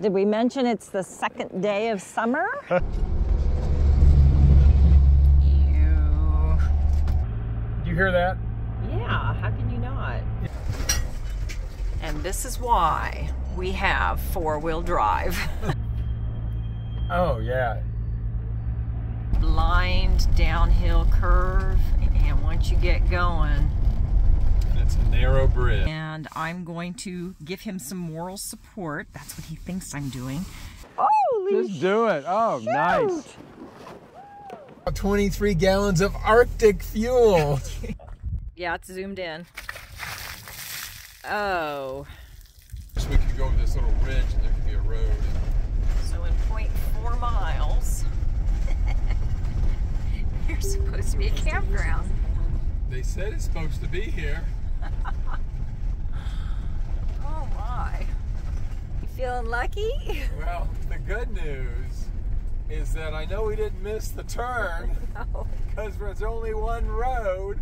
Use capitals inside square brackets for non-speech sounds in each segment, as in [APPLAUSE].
Did we mention it's the second day of summer? [LAUGHS] Ew. You hear that? Yeah, how can you not? And this is why we have four-wheel drive. [LAUGHS] Oh yeah. Blind downhill curve, and once you get going, And it's a narrow bridge. and I'm going to give him some moral support. That's what he thinks I'm doing. Holy Just do it. Oh, nice. 23 gallons of Arctic fuel. [LAUGHS] Yeah, it's zoomed in. Oh, so we could go over this little ridge and there could be a road. so in 0.4 miles, [LAUGHS] there's supposed to be a campground. They said it's supposed to be here. [LAUGHS] Oh my. You feeling lucky? [LAUGHS] Well, the good news is that I know we didn't miss the turn [LAUGHS] No. because there's only one road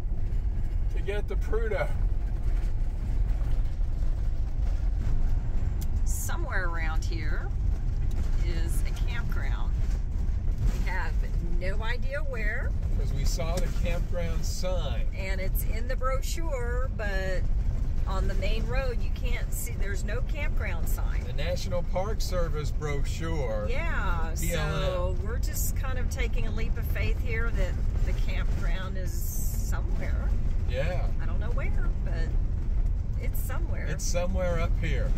to get to Prudhoe. Somewhere around here is a campground. We have no idea where, Because we saw the campground sign. and it's in the brochure, but on the main road you can't see, there's no campground sign. The National Park Service brochure. Yeah, so we're just kind of taking a leap of faith here that the campground is somewhere. Yeah. I don't know where, but it's somewhere. It's somewhere up here.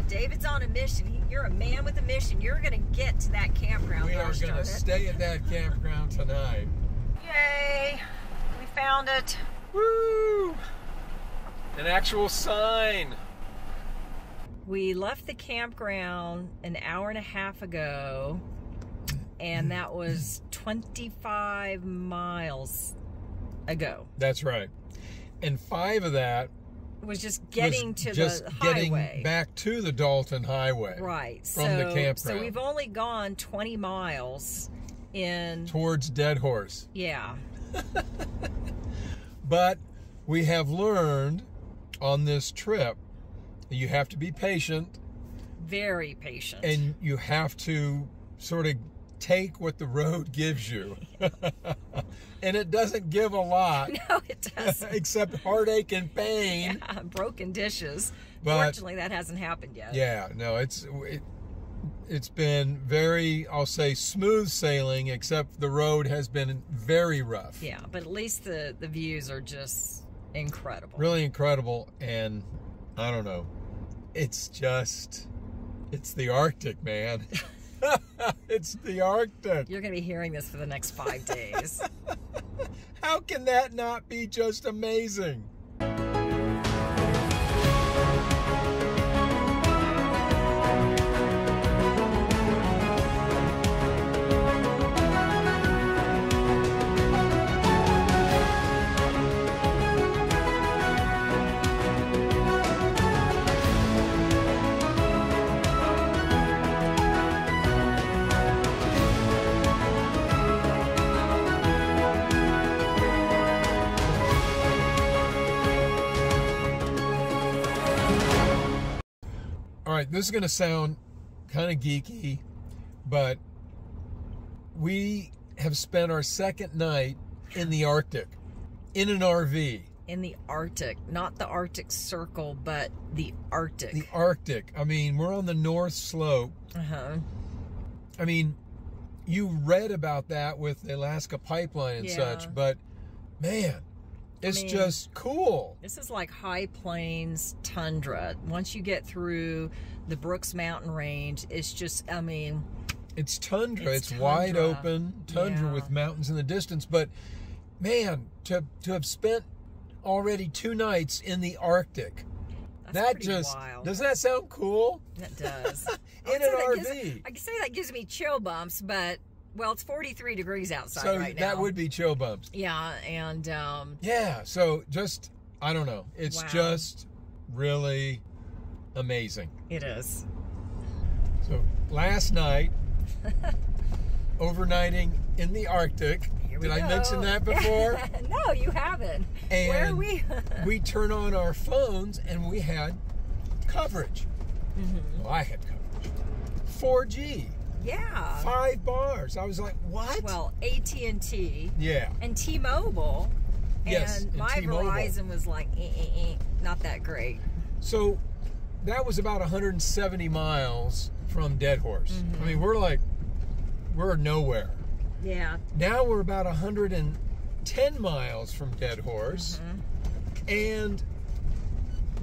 But David's on a mission. He, you're a man with a mission. You're going to get to that campground. We are going to stay at that campground tonight. Yay! We found it. Woo! An actual sign. We left the campground an hour and a half ago, and that was 25 miles ago. That's right. And five of that was just getting was to just the getting highway. back to the Dalton Highway. Right. from so, the So we've only gone 20 miles in. Towards Deadhorse. Yeah. [LAUGHS] But we have learned on this trip that you have to be patient Very patient. and you have to sort of take what the road gives you. [LAUGHS] and it doesn't give a lot [LAUGHS] no, it doesn't. except heartache and pain. [LAUGHS] Yeah, broken dishes. But- Fortunately, that hasn't happened yet. Yeah, no, it's it, it's been very, I'll say, smooth sailing, except the road has been very rough. Yeah, but at least the the views are just incredible. Really incredible, and I don't know, it's just, it's the Arctic, man. [LAUGHS] it's the Arctic. You're going to be hearing this for the next five days. [LAUGHS] How can that not be just amazing? This is going to sound kind of geeky, but we have spent our second night in the Arctic in an RV. In the Arctic, not the Arctic Circle, but the Arctic. The Arctic. I mean, we're on the North Slope. uh-huh. I mean, you read about that with the Alaska pipeline and Yeah. such, but man, it's mean- just cool. This is like high plains tundra. Once you get through the Brooks Mountain Range, it's just, I mean, It's tundra. It's, It's wide open tundra Yeah. with mountains in the distance. But man, to to have spent already two nights in the Arctic, that's that just wild. doesn't that sound cool? That does. [LAUGHS] In an that gives- RV. I can say that gives me chill bumps, but well, it's 43 degrees outside So right now. that would be chill bumps. Yeah, and um, Yeah. So just I don't know. It's Wow. just really amazing. it is. So last night, [LAUGHS] overnighting in the Arctic. Here we Did I mention that [LAUGHS] before? no, you haven't. Where are And we? [LAUGHS] we turn on our phones and we had coverage. Well, I had coverage. 4G, Yeah. five bars. I was like, what? Well, AT&T yeah. and T-Mobile. Yes, And and my. Verizon was like, eh, eh, eh, not that great. So that was about 170 miles from Deadhorse. I mean, we're like, we're nowhere. Yeah. Now we're about 110 miles from Deadhorse. And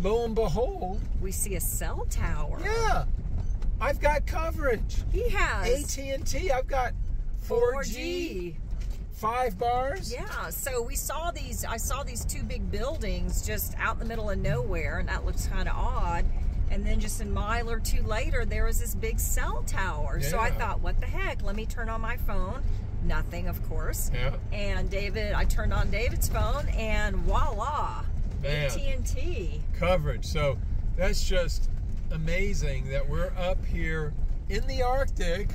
lo and behold, We see a cell tower. yeah, I've got coverage. He has AT&T, I've got 4G, 4G. five bars. Yeah, so we saw these. I saw these two big buildings just out in the middle of nowhere, and that looks kind of odd. And then just a mile or two later, there was this big cell tower. So I thought, what the heck? Let me turn on my phone. Nothing, of course. Yeah. And David, I turned on David's phone, and voila, Man. AT and T. coverage. So that's just amazing that we're up here in the Arctic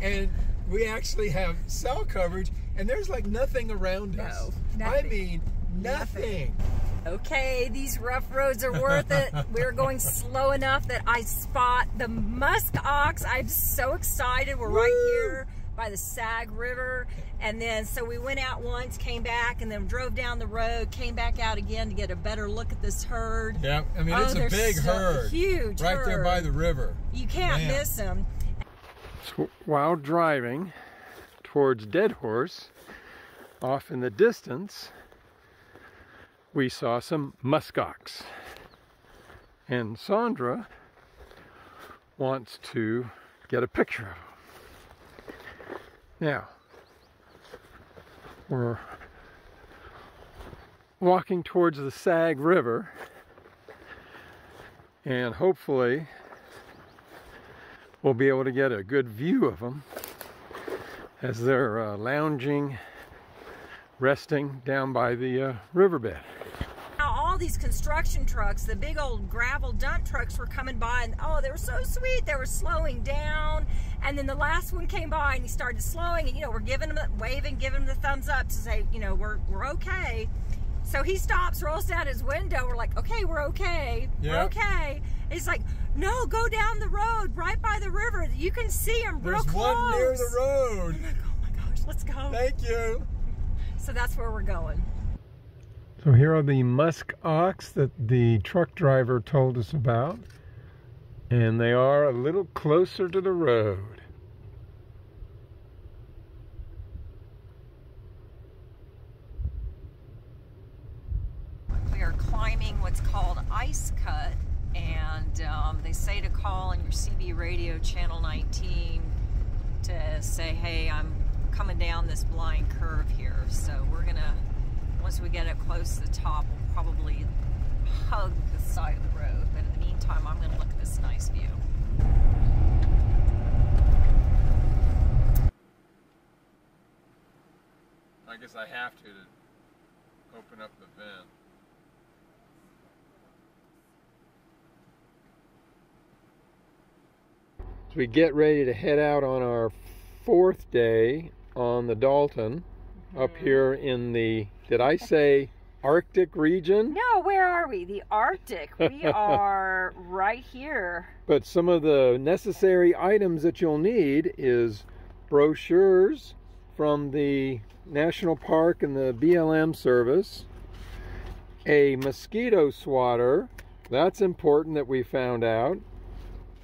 and we actually have cell coverage and there's like nothing around us. No, I mean, nothing. Okay, these rough roads are worth it. [LAUGHS] We're going slow enough that I spot the musk ox. I'm so excited. We're right here by the Sag River. And then, so we went out once, came back, and then drove down the road, came back out again to get a better look at this herd. Yeah, I mean, Oh, it's a big so herd. huge Right there by the river. You can't Man. miss them. So while driving towards Deadhorse, off in the distance, we saw some muskox. And Sondra wants to get a picture of them. Now, we're walking towards the Sag River, and hopefully we'll be able to get a good view of them as they're uh, lounging, resting down by the uh, riverbed. These construction trucks, the big old gravel dump trucks were coming by and oh, they were so sweet. They were slowing down. And then the last one came by and he started slowing and, you know, we're giving him, a- waving, giving him the thumbs up to say, you know, we're, we're okay. So he stops, rolls down his window. We're like, okay, we're okay. We're okay. He's like, no, go down the road right by the river. You can see him real There's close. one near the road. Like, oh my gosh, let's go. Thank you. So that's where we're going. So here are the musk ox that the truck driver told us about. And they are a little closer to the road. We are climbing what's called Ice Cut, and um, they say to call on your CB radio channel 19 to say, hey, I'm coming down this blind curve here. So we're gonna, once we get it close to the top, we'll probably hug the side of the road. But in the meantime, I'm gonna look at this nice view. I guess I have to to open up the vent. So we get ready to head out on our fourth day on the Dalton up mm-hmm. here in the, did I say Arctic region? No, where are we? The Arctic. We [LAUGHS] are right here. But some of the necessary items that you'll need is brochures from the National Park and the BLM service, a mosquito swatter, that's important that we found out,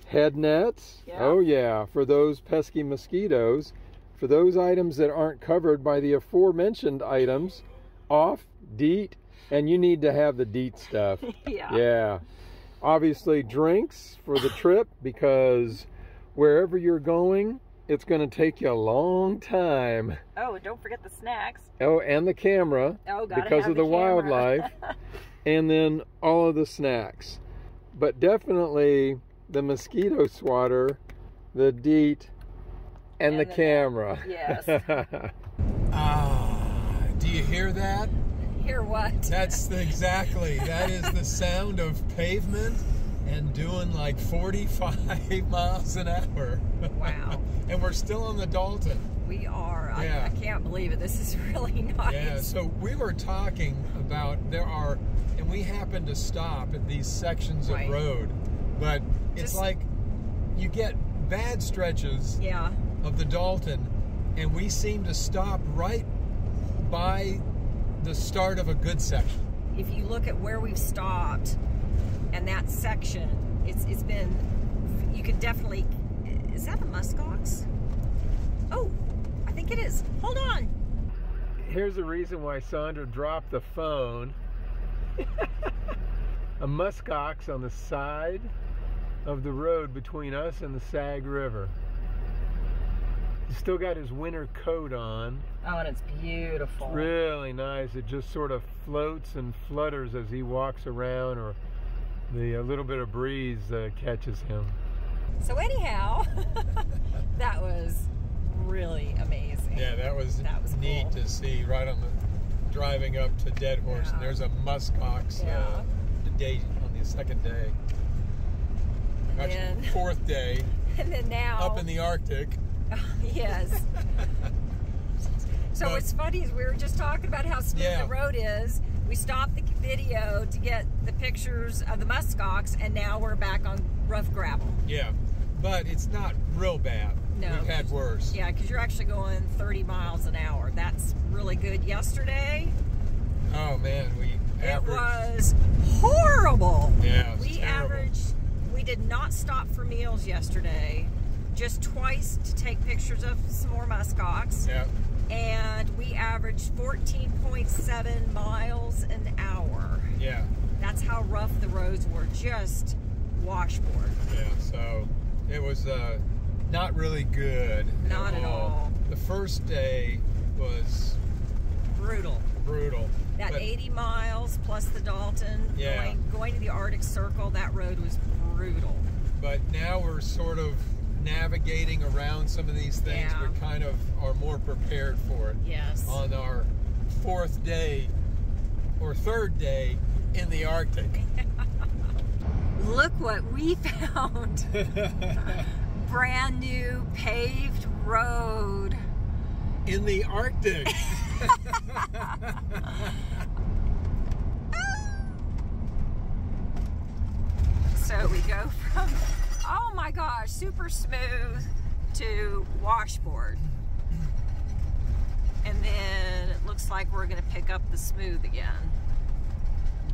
head nets, Yeah. oh yeah, for those pesky mosquitoes, for those items that aren't covered by the aforementioned items, off, DEET, and you need to have the DEET stuff. [LAUGHS] Yeah. Yeah. Obviously, drinks for the trip because wherever you're going, it's going to take you a long time. Oh, don't forget the snacks. Oh, and the camera Oh, gotta because of the, the wildlife, [LAUGHS] and then all of the snacks. But definitely the mosquito swatter, the DEET, and, And the, the camera. Yes. [LAUGHS] You hear that? Hear what? That's the, exactly. That is the sound of pavement and doing like 45 [LAUGHS] miles an hour. Wow. [LAUGHS] and we're still on the Dalton. We are. Yeah. I, I can't believe it. This is [LAUGHS] really nice. Yeah, so we were talking about there are, and we happened to stop at these sections Right. of road But it's Just- like you get bad stretches Yeah. of the Dalton, and we seem to stop right by the start of a good section. If you look at where we've stopped and that section, it's it's been you can definitely is that a muskox? Oh, I think it is. Hold on. Here's the reason why Sondra dropped the phone. [LAUGHS] a muskox on the side of the road between us and the Sag River. He's still got his winter coat on. Oh, and it's beautiful. Really nice. It just sort of floats and flutters as he walks around, or the a little bit of breeze uh, catches him. So anyhow, [LAUGHS] that was really amazing. Yeah, that was, That was neat cool. to see right on the driving up to Deadhorse, and there's a muskox Yeah. uh, the day on the second day. And Actually, then, fourth day [LAUGHS] and then now up in the Arctic. [LAUGHS] yes. So But- what's funny is we were just talking about how smooth Yeah. the road is. We stopped the video to get the pictures of the muskox, and now we're back on rough gravel. Yeah, but it's not real bad. No. We've had worse. Yeah, because you're actually going 30 miles an hour. That's really good. Yesterday, Oh man, we it was horrible. Yeah, we terrible. averaged. We did not stop for meals yesterday. Just twice to take pictures of some more muskox. Yeah, averaged 14.7 miles an hour. yeah, That's how rough the roads were, just washboard. yeah. So it was uh, not really good. Not at all. The first day was Brutal. brutal. That but 80 miles plus the Dalton, Yeah. going, going to the Arctic Circle, that road was brutal. but now we're sort of navigating around some of these things. Yeah. We kind of are more prepared for it Yes. on our fourth day or third day in the Arctic. [LAUGHS] Look what we [LAUGHS] found. [LAUGHS] Brand new paved road. in the Arctic. So we go from, oh my gosh, super smooth to washboard. And then it looks like we're going to pick up the smooth again.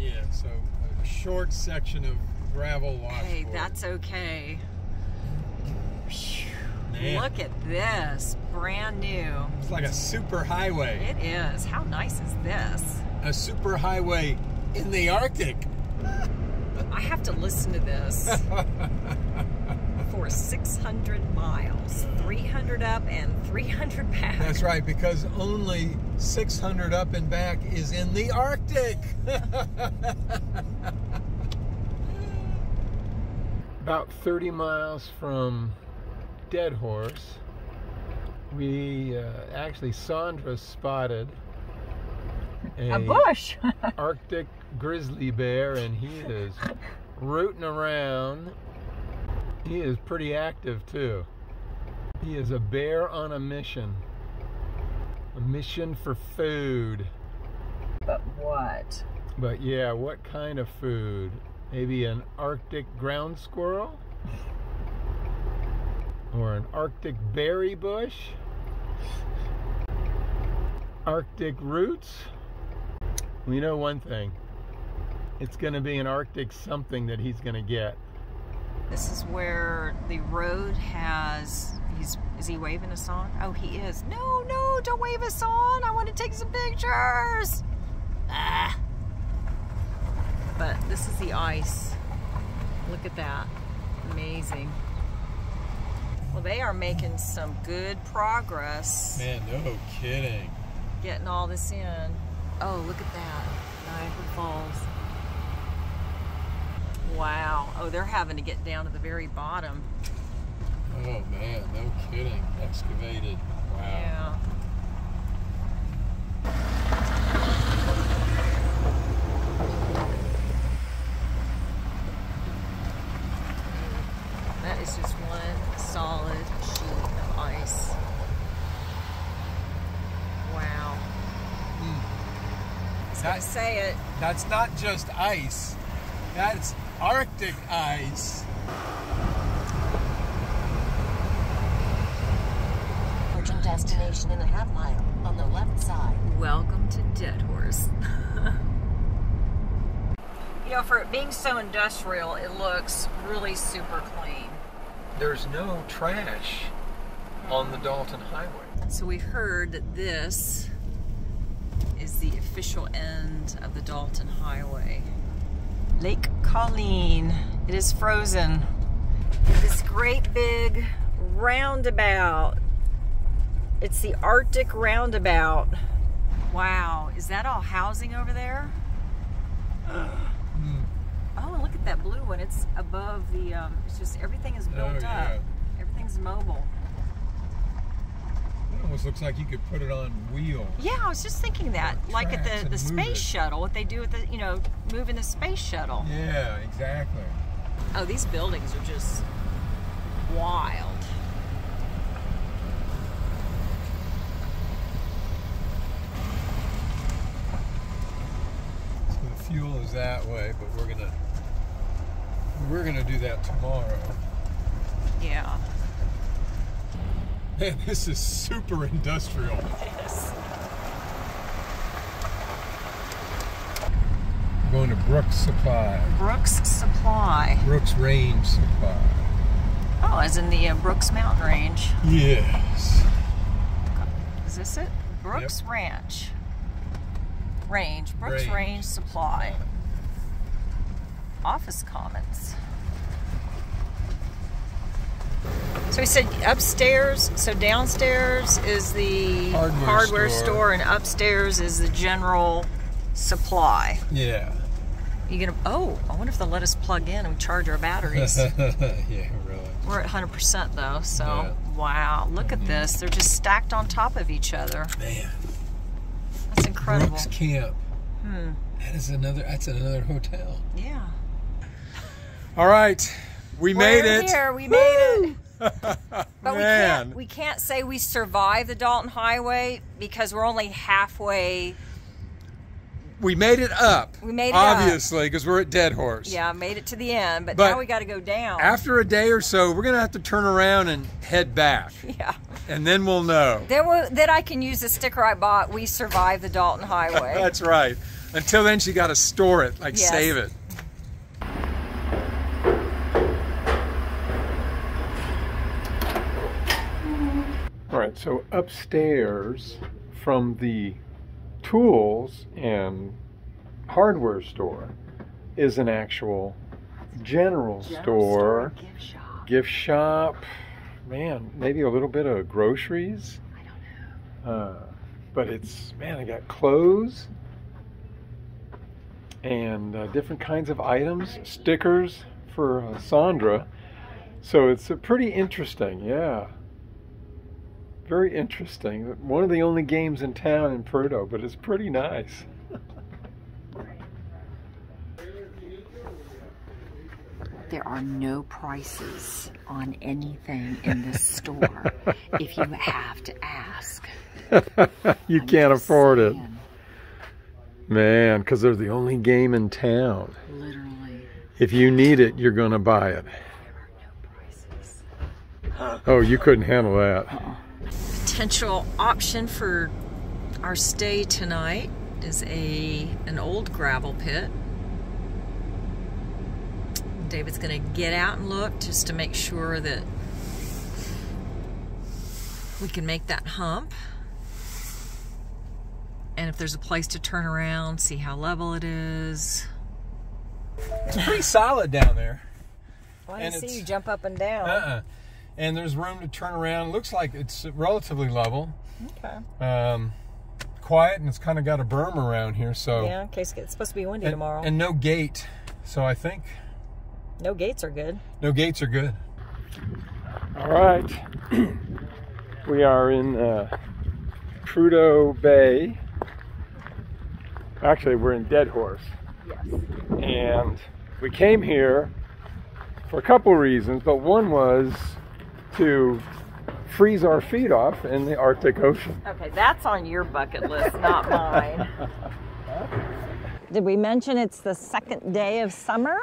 yeah, so a short section of gravel washboard. Hey, that's okay. Man, Look at this, brand new. It's like a super highway. It is. How nice is this? A super highway in the Arctic. [LAUGHS] I have to listen to this [LAUGHS] for 600 miles, 300 up and 300 back. That's right, because only 600 up and back is in the Arctic. [LAUGHS] About 30 miles from Deadhorse, we uh, actually Sondra spotted A bush. [LAUGHS] Arctic grizzly bear, and he is rooting around. He is pretty active too. He is a bear on a mission. A mission for food. but what? But yeah, what kind of food? Maybe an Arctic ground squirrel? Or an Arctic berry bush? Arctic roots? We know one thing. It's going to be an Arctic something that he's going to get. This is where the road has. He's is he waving us on? Oh, he is. No, no, don't wave us on. I want to take some pictures. Ah. But this is the ice. Look at that. Amazing. Well, they are making some good progress Man, no kidding. getting all this in. Oh, look at that. Niagara Falls. Wow. Oh, they're having to get down to the very bottom. Oh man, no kidding. Excavated. Wow. Yeah. That is just one solid sheet of ice. Wow. Hmm. I was say it. That's not just ice. That's Arctic ice. Origin destination in a half mile on the left side. Welcome to Deadhorse. [LAUGHS] you know, for it being so industrial, it looks really super clean. There's no trash on the Dalton Highway. So we heard that this is the official end of the Dalton Highway. Lake Colleen. It is frozen. This great big roundabout. It's the Arctic Roundabout. Wow, is that all housing over there? [SIGHS] Oh, look at that blue one. It's above the, um, it's just everything is built Oh, yeah. up. Everything's mobile. Almost looks like you could put it on wheels. Yeah, I was just thinking that. Like at the, the space shuttle, what they do with the, you know, moving the space shuttle. Yeah, exactly. Oh, these buildings are just wild. So the fuel is that way, but we're gonna we're gonna do that tomorrow. Yeah. Man, this is super industrial. Yes. Going to Brooks Supply, Brooks Supply. Brooks Range Supply. Oh, as in the uh, Brooks Mountain Range. Yes. Is this it? Brooks Ranch. Range. Brooks Range. Range Supply. Office Commons. So he said upstairs, so downstairs is the Hardware store. store, and upstairs is the general supply. Yeah. You gonna? Oh, I wonder if they'll let us plug in and charge our batteries. [LAUGHS] yeah, really. We're at 100% though, so Yeah. wow, look at this. They're just stacked on top of each other. Man. That's incredible. Brooks Camp. Hmm. That is another that's another hotel. Yeah. All right. We made We're it. Here. We made it. [LAUGHS] But we can't we can't say we survived the Dalton Highway because we're only halfway. We made it up. We made it up. obviously, because we're at Deadhorse. Yeah, made it to the end, but, But now we got to go down. After a day or so, we're gonna have to turn around and head back, [LAUGHS] yeah. and then we'll know. Then, we, then I can use the sticker I bought. We survived the Dalton Highway. [LAUGHS] That's right. Until then, she got to store it, like Yes. save it. So upstairs from the tools and hardware store is an actual general, store, gift shop. gift shop, man, maybe a little bit of groceries. I don't know. Uh, but it's, man, I got clothes and uh, different kinds of items, stickers for uh, Sondra. So it's pretty interesting, yeah. Very interesting. One of the only games in town in Prudhoe, but it's pretty nice. There are no prices on anything in this store if you have to ask. [LAUGHS] you I'm can't afford it. Man, because they're the only game in town. Literally, If you need it, you're going to buy it. there are no prices. Oh, you couldn't handle that. Uh-uh. Potential option for our stay tonight is a an old gravel pit. David's going to get out and look just to make sure that we can make that hump. And if there's a place to turn around, see how level it is. It's pretty solid down there. Well, I And see you jump up and down. Uh-uh. And there's room to turn around. Looks like it's relatively level. Okay. Um, quiet, and it's kind of got a berm around here. So Yeah, in case it's supposed to be windy and, tomorrow. and no gate. So I think no gates are good. no gates are good. All right. [CLEARS THROAT] we are in uh, Prudhoe Bay. Actually, we're in Deadhorse. Yes. And we came here for a couple reasons, but one was to freeze our feet off in the Arctic Ocean. Okay, that's on your bucket list, not [LAUGHS] mine. Did we mention it's the second day of summer?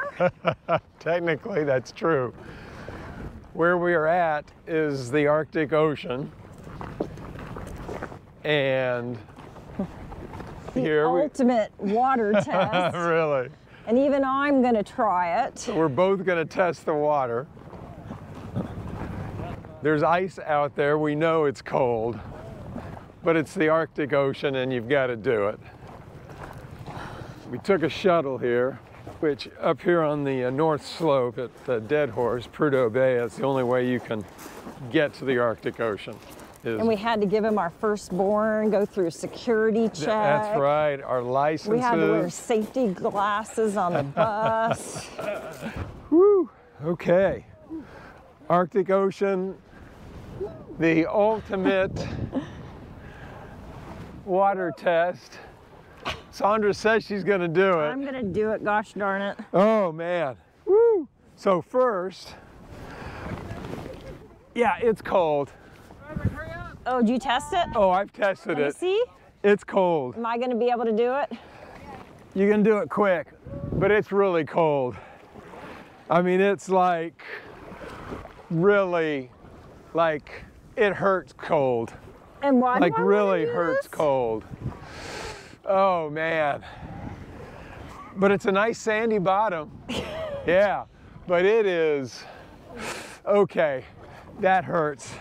[LAUGHS] Technically, that's true. Where we are at is the Arctic Ocean. And [LAUGHS] The here we. ultimate water test. really? and even I'm going to try it. We're both going to test the water. There's ice out there. We know it's cold, but it's the Arctic Ocean and you've got to do it. We took a shuttle here, which up here on the uh, north slope at the Deadhorse, Prudhoe Bay, it's the only way you can get to the Arctic Ocean. And we had to give him our firstborn, go through security check. that's right, our licenses. We had to wear safety glasses on the bus. [LAUGHS] Woo. Okay. Arctic Ocean, the ultimate water test. Sondra says she's going to do it. I'm going to do it, gosh darn it. Oh man. Woo. So first, yeah, it's cold. Oh, did you test it? Oh, I've tested Let it. see. It's cold. Am I going to be able to do it? You can do it quick, but it's really cold. I mean, it's like really like it hurts cold. And why? like really hurts this? cold. Oh man. But it's a nice sandy bottom. [LAUGHS] yeah, but it is okay. That hurts.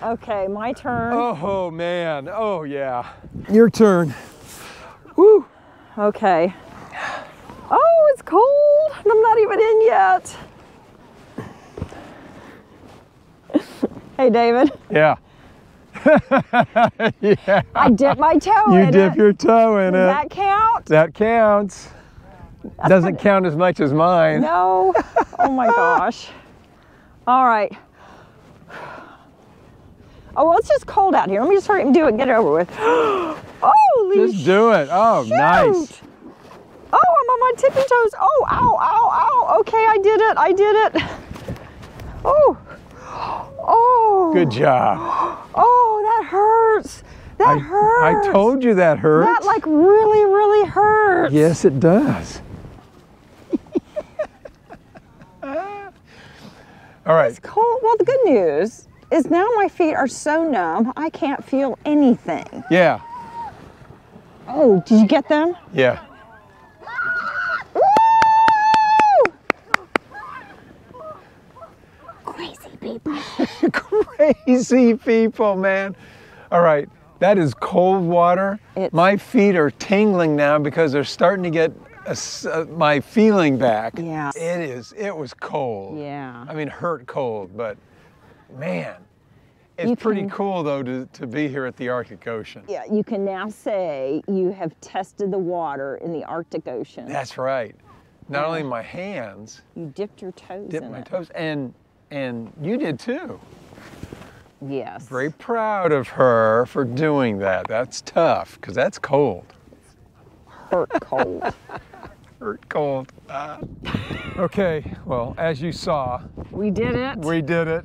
Okay, my turn. Oh man. Oh yeah. Your turn. Woo. Okay. Oh, it's cold. I'm not even in yet. Hey, David. Yeah. [LAUGHS] yeah. I dipped my toe You in dip it. your toe in Does it. that count? That counts. Doesn't count as much as mine. No. Oh my [LAUGHS] gosh. All right. Oh, well, it's just cold out here. Let me just hurry and do it and get it over with. [GASPS] Holy Just do it. Oh, nice. Oh, I'm on my tippy toes. Oh, ow, ow, ow. Okay, I did it. I did it. Oh. Oh. Good job. Oh, that hurts. That I, hurts. I told you that hurts. That like really, really hurts. Yes, it does. [LAUGHS] All right. It's cold. Well, the good news is now my feet are so numb, I can't feel anything. Yeah. Oh, did you get them? Yeah. Woo! Crazy people. [LAUGHS] Crazy people, man. All right. That is cold water. It's- my feet are tingling now because they're starting to get a uh, my feeling back. Yeah. It is. It was cold. Yeah. I mean, hurt cold, but man, it's You pretty can- cool though to, to be here at the Arctic Ocean. Yeah, you can now say you have tested the water in the Arctic Ocean. That's right. Not only my hands, you dipped your toes dip in my it. toes, and and you did too. Yes. Very proud of her for doing that. That's tough because that's cold. hurt cold. [LAUGHS] Hurt cold. Ah. okay, well, as you saw, we did it. we did it.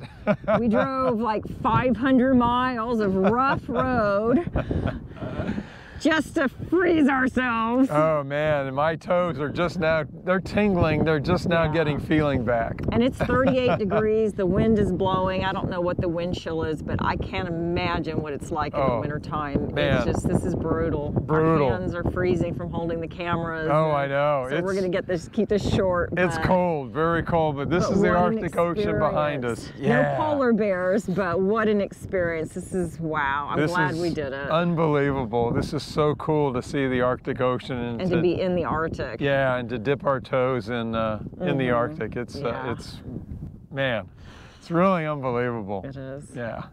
We drove like 500 miles of rough road [LAUGHS] just to freeze ourselves. oh man, and my toes are just now, they're tingling. They're just now Yeah. getting feeling back. And it's 38 [LAUGHS] degrees. The wind is blowing. I don't know what the wind chill is, but I can't imagine what it's like in Oh, the wintertime. man. It's just, this is brutal. Brutal. Our hands are freezing from holding the cameras. Oh, I know. So we're going to get this, keep this short. It's cold, very cold, but this but is the Arctic Ocean behind us. Yeah. No polar bears, but what an experience. This is wow. I'm This glad we did it. Unbelievable. This is so cool to see the Arctic Ocean and, and to be in the Arctic. yeah, and to dip our toes in uh, in the Arctic. It's uh, Mm-hmm. It's man, it's really unbelievable. It is. Yeah.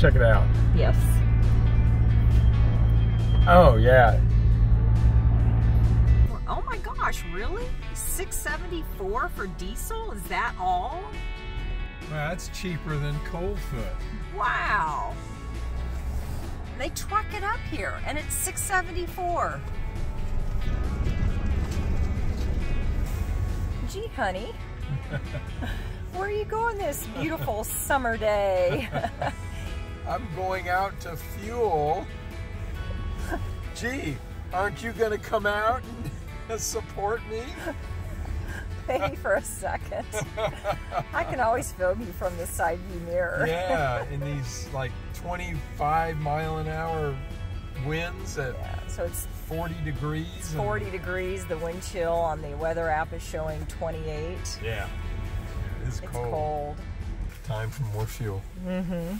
Check it out. Yes. Oh, yeah. Oh my gosh, really? 674 for diesel? Is that all? Well, that's cheaper than Coldfoot. Wow. They truck it up here and it's 674. Gee, honey. [LAUGHS] Where are you going this beautiful summer day? [LAUGHS] I'm going out to fuel. Gee, aren't you going to come out and [LAUGHS] support me? [LAUGHS] Maybe for a second. [LAUGHS] I can always film you from the side view mirror. yeah, in these like 25 mile an hour winds at Yeah, so it's 40 degrees. and- 40 degrees. The wind chill on the weather app is showing 28. Yeah. It is It's cold. cold. Time for more fuel. Mm-hmm.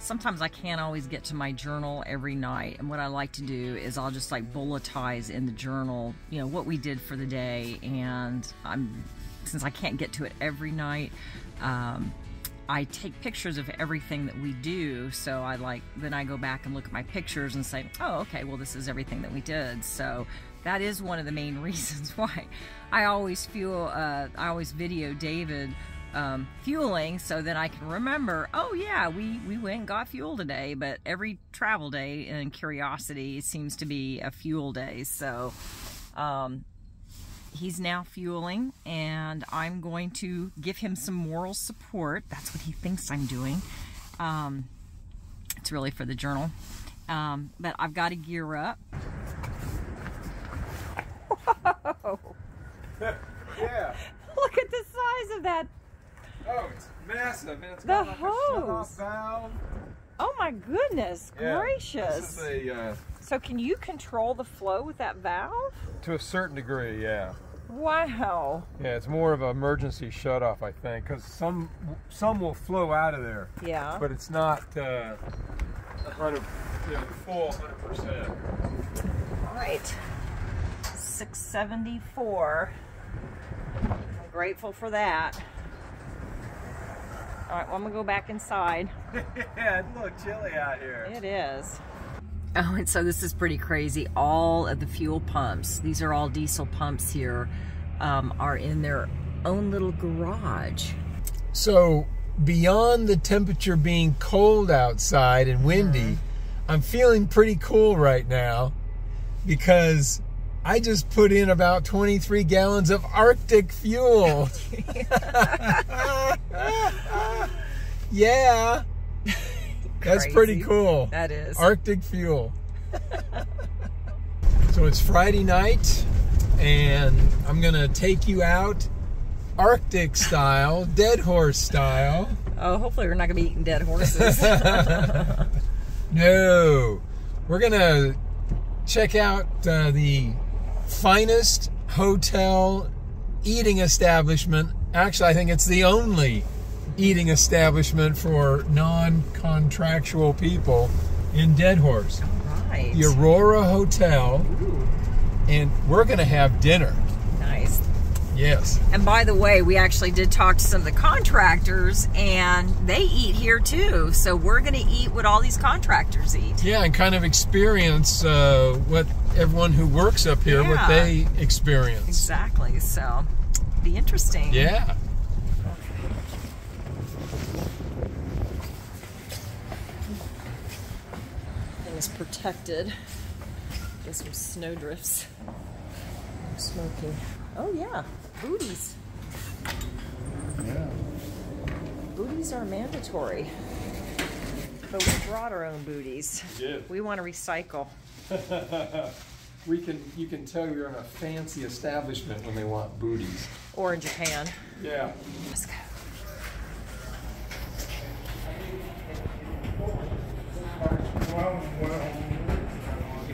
Sometimes I can't always get to my journal every night, and what I like to do is I'll just like bulletize in the journal, you know, what we did for the day. And I'm since I can't get to it every night, um, I take pictures of everything that we do. So I like then I go back and look at my pictures and say, oh, okay, well this is everything that we did. So that is one of the main [LAUGHS] reasons why I always feel uh, I always video David um, fueling so that I can remember, oh yeah, we, we went and got fuel today, but every travel day in Curiosity seems to be a fuel day. So um, he's now fueling and I'm going to give him some moral support. That's what he thinks I'm doing. Um, it's really for the journal. Um, but I've got to gear up. Yeah. [LAUGHS] Look at the size of that. Oh, it's massive. And it's The got like a hose. Oh my goodness Yeah, gracious. A, uh, So can you control the flow with that valve? To a certain degree, yeah. Wow. Yeah, it's more of an emergency shut-off, I think, because some some will flow out of there, Yeah. but it's not uh, a hundred, you know, full hundred percent. All right. 674. I'm grateful for that. All right, well, I'm gonna go back inside. [LAUGHS] yeah, it's a little chilly out here. It is. Oh, and so this is pretty crazy. All of the fuel pumps, these are all diesel pumps here, um, are in their own little garage. So, beyond the temperature being cold outside and windy, I'm feeling pretty cool right now because I just put in about 23 gallons of Arctic fuel. [LAUGHS] [LAUGHS] yeah. That's pretty cool. That is. Arctic fuel. [LAUGHS] so it's Friday night, and I'm gonna take you out Arctic style, dead horse style. Oh, hopefully we're not gonna be eating dead horses. No, we're gonna check out uh, the finest hotel eating establishment. Actually, I think it's the only eating establishment for non-contractual people in Deadhorse. right. the Aurora Hotel, and we're gonna have dinner. nice. Yes. And by the way, we actually did talk to some of the contractors, and they eat here too. So we're going to eat what all these contractors eat. Yeah, and kind of experience uh, what everyone who works up here, what they experience. Exactly. So be interesting. Yeah. Thing is protected against some snow drifts. No smoking. Oh yeah, booties. Yeah. Booties are mandatory. But we brought our own booties. did. We want to recycle. [LAUGHS] We can, you can tell you're in a fancy establishment when they want booties. Or in Japan. Yeah. Let's go.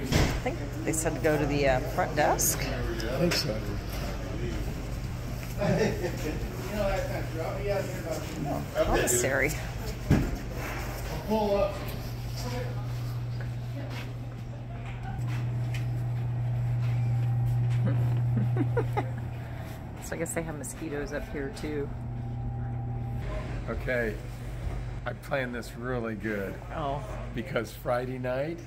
I think they said to go to the uh, front desk. I think so. Commissary. [LAUGHS] So I guess they have mosquitoes up here too. Okay, I planned this really good Oh, because Friday night,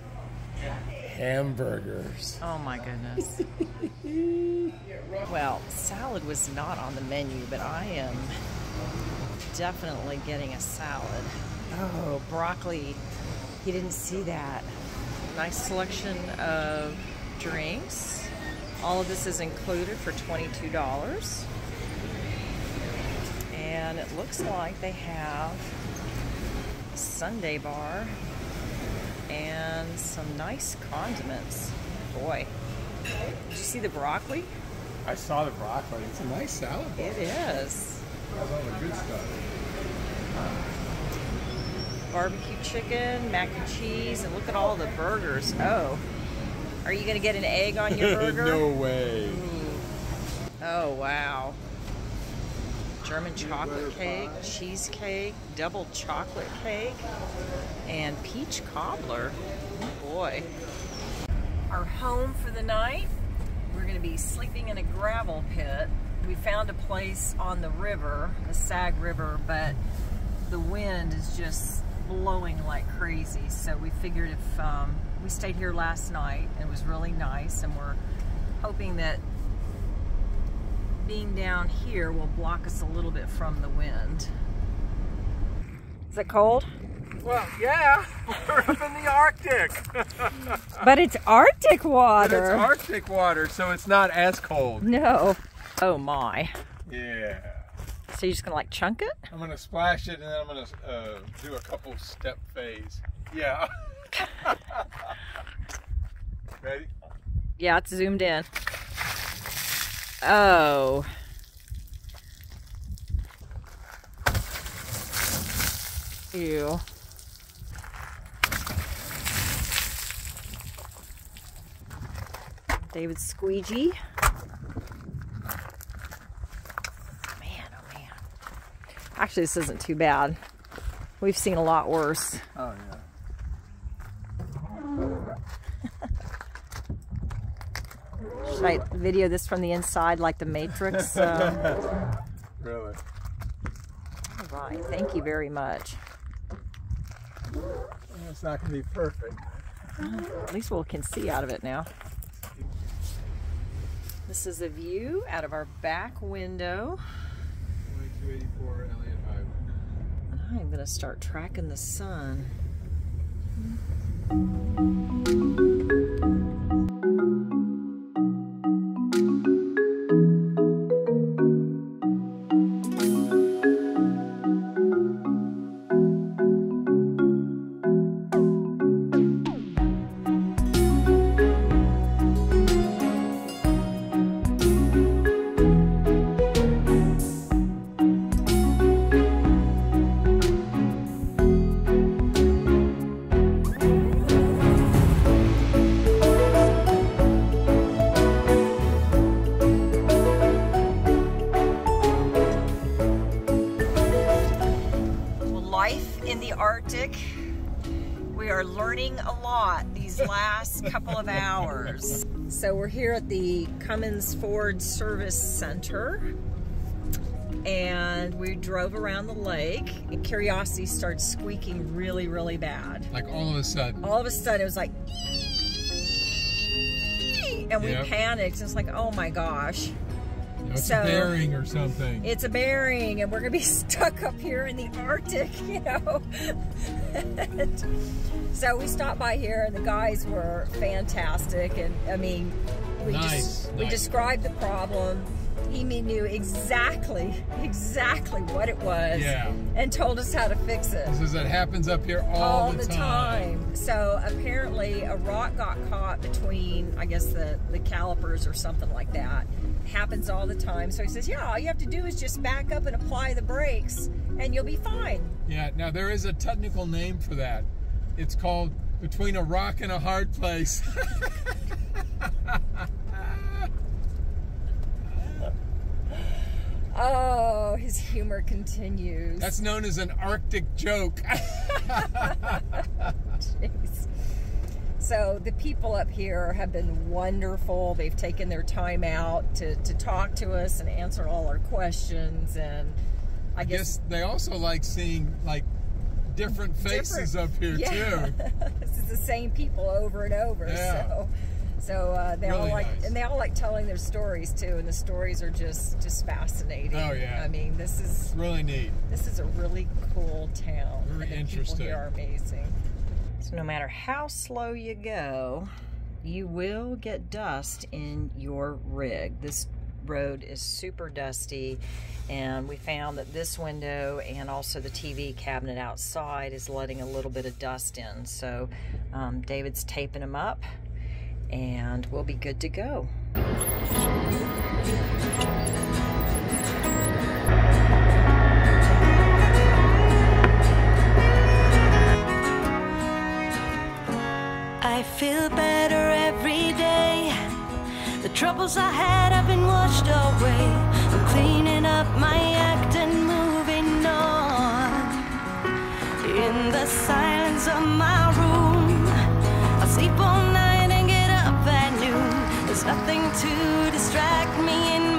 hamburgers. oh my goodness. [LAUGHS] well, salad was not on the menu, but I am definitely getting a salad. Oh, broccoli. You didn't see that. Nice selection of drinks. All of this is included for $22. And it looks like they have a sundae bar and some nice condiments. Boy, did you see the broccoli? I saw the broccoli. It's a nice salad. bar. It is. Has all the good stuff. Barbecue chicken, mac and cheese, and look at all the burgers. Oh, are you gonna get an egg on your [LAUGHS] burger? no way. Mm. Oh wow. German chocolate cake, cheesecake, double chocolate cake, and peach cobbler. Oh, boy. Our home for the night. We're going to be sleeping in a gravel pit. We found a place on the river, the Sag River, but the wind is just blowing like crazy. So we figured if um, we stayed here last night, it was really nice, and we're hoping that being down here will block us a little bit from the wind. Is it cold? Well, yeah, [LAUGHS] we're up in the Arctic. [LAUGHS] But it's Arctic water. But water. it's Arctic water, so it's not as cold. no. Oh my. Yeah. So you're just gonna like chunk it? I'm gonna splash it and then I'm gonna uh, do a couple step phase. Yeah. [LAUGHS] Ready? Yeah, it's zoomed in. Oh. Ew. David Squeegee. Man, oh man. Actually, this isn't too bad. We've seen a lot worse. Oh yeah. Should I video this from the inside like the Matrix? [LAUGHS] Um, Really? all right, thank you very much. It's not gonna be perfect. At least we can see out of it now. This is a view out of our back window. 2284 Elliott Highway. I'm going to start tracking the sun. Ford Service Center and we drove around the lake and Curiosity started squeaking really, really bad. Like all of a sudden. All of a sudden it was like and we Yep. panicked. It's like, oh my gosh. It's so- a bearing or something. it's a bearing and we're gonna be [LAUGHS] stuck up here in the Arctic, [LAUGHS] you know. [LAUGHS] So we stopped by here and the guys were fantastic and I mean we Nice, we nice. described the problem. He knew exactly, [LAUGHS] exactly what it was Yeah. and told us how to fix it This is it happens up here all, all the time. So apparently, a rock got caught between, I guess, the, the calipers or something like that. Happens all the time. So he says, Yeah, all you have to do is just back up and apply the brakes, and you'll be fine. Yeah, now there is a technical name for that. It's called between a rock and a hard place. [LAUGHS] Oh, his humor continues. That's known as an Arctic joke. [LAUGHS] Jeez. So the people up here have been wonderful. They've taken their time out to, to talk to us and answer all our questions. And I I guess, guess they also like seeing like different faces different- up here yeah. too. [LAUGHS] this is the same people over and over. Yeah. So, so uh, they all like, nice. and they all like telling their stories too. And the stories are just just fascinating. Oh, yeah. I mean, this is It's really neat. this is a really cool town. Very and the People here are amazing. So no matter how slow you go, you will get dust in your rig. This road is super dusty and we found that this window and also the TV cabinet outside is letting a little bit of dust in. So um, David's taping them up and we'll be good to go. I feel better every day. The troubles I had have been washed away. I'm cleaning up my act and moving on. In the silence of my room, I sleep all nothing to distract me in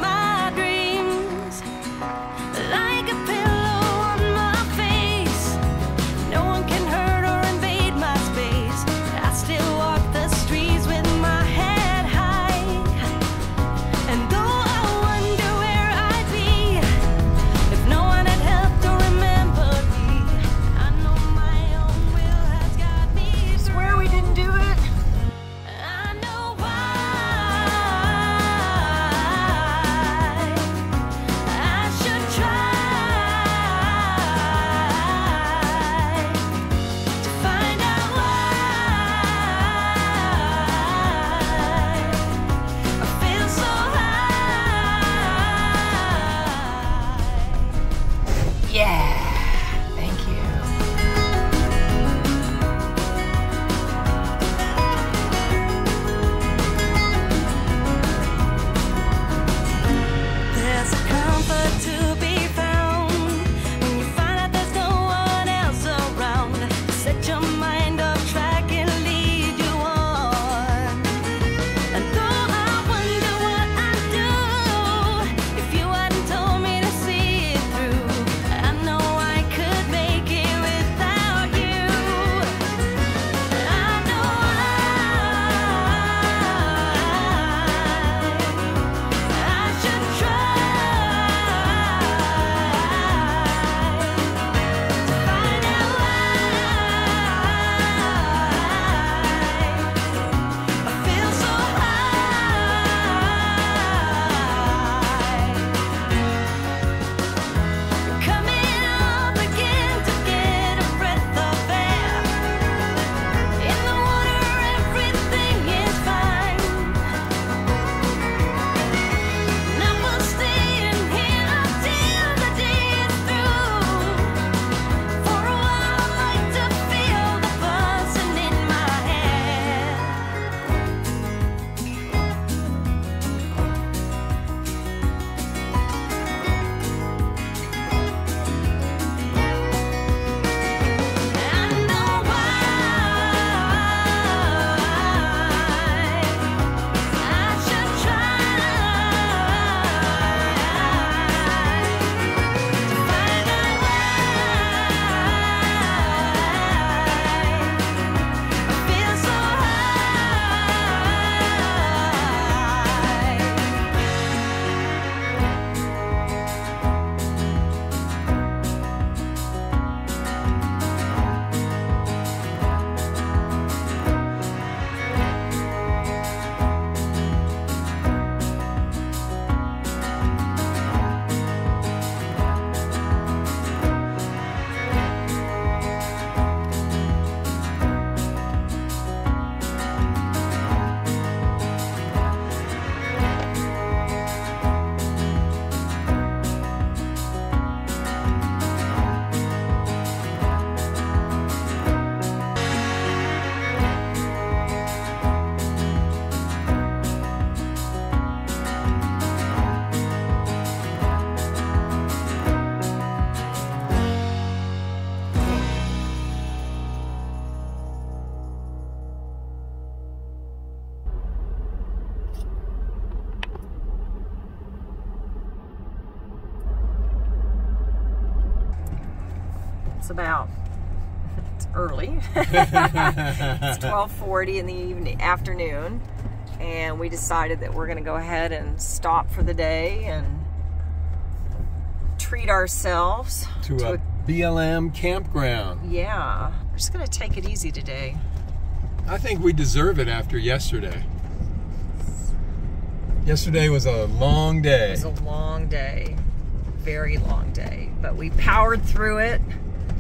It's about it's early. [LAUGHS] it's [LAUGHS] 12:40 in the evening afternoon, and we decided that we're going to go ahead and stop for the day and treat ourselves to, a, BLM campground. yeah. We're just going to take it easy today. I think we deserve it after yesterday. Yesterday was a long day. It was a long day, very long day, but we powered through it.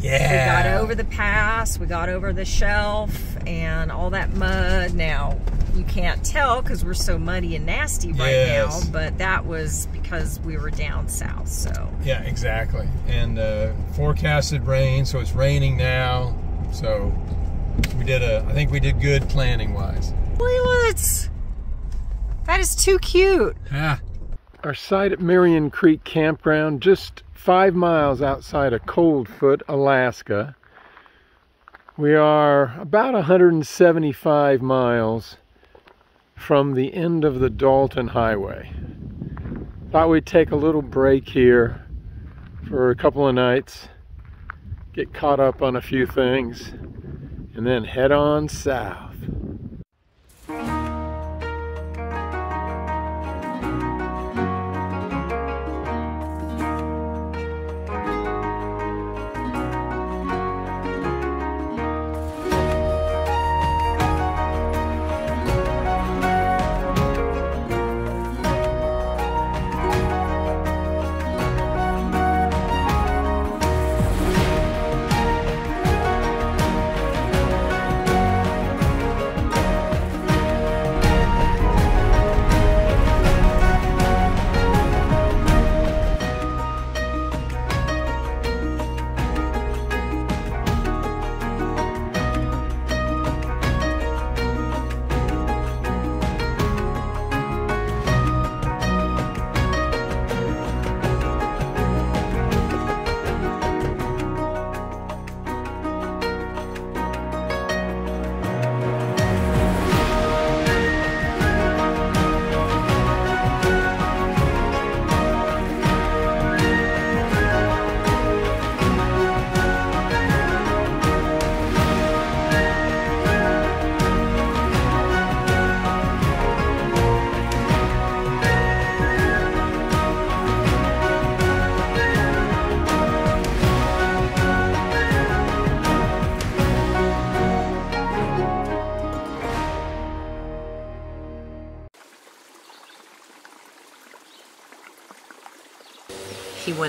Yeah. We got over the pass, we got over the shelf, and all that mud. Now, you can't tell because we're so muddy and nasty right Yes. now, but that was because we were down south. So, Yeah, exactly. And uh, forecasted rain, so it's raining now. So we did a. I think we did good planning wise. what? That is too cute. Ah, Our site at Marion Creek Campground, just five miles outside of Coldfoot, Alaska. We are about 175 miles from the end of the Dalton Highway. Thought we'd take a little break here for a couple of nights, get caught up on a few things, and then head on south.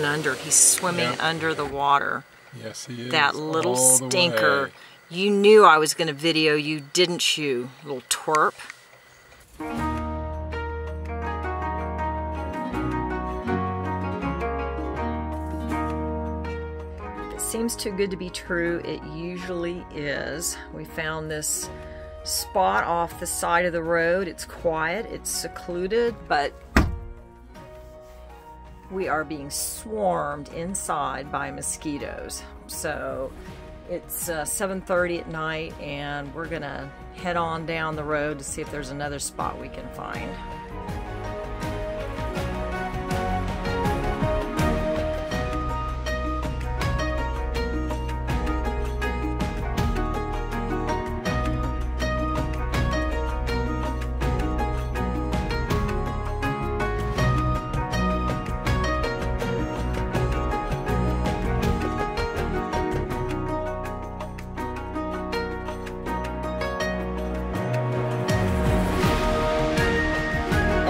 He went under. He's swimming Yeah. under the water. yes, he is. That little all the stinker. way. You knew I was going to video you, didn't you, little twerp? If it seems too good to be true, it usually is. We found this spot off the side of the road. It's quiet, it's secluded, but we are being swarmed inside by mosquitoes. So it's uh, 7.30 at night and we're gonna head on down the road to see if there's another spot we can find.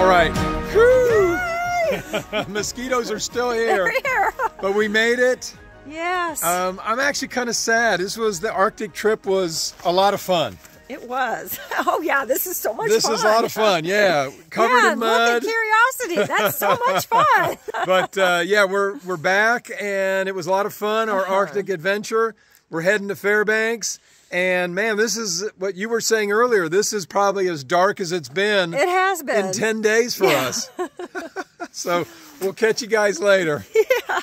All right. Whew. [LAUGHS] Mosquitoes are still here, Here! but we made it. Yes, Um, I'm actually kind of sad. This was the Arctic trip was a lot of fun. it was. [LAUGHS] Oh yeah, this is so much This fun. is a lot of fun. Yeah, covered yeah, in look at curiosity. That's so much fun. [LAUGHS] but uh, yeah, we're we're back, and it was a lot of fun. Our Uh-huh. Arctic adventure. We're heading to Fairbanks, and man, this is what you were saying earlier. This is probably as dark as it's been. It has been. In 10 days for yeah. us. [LAUGHS] so we'll catch you guys later. Yeah.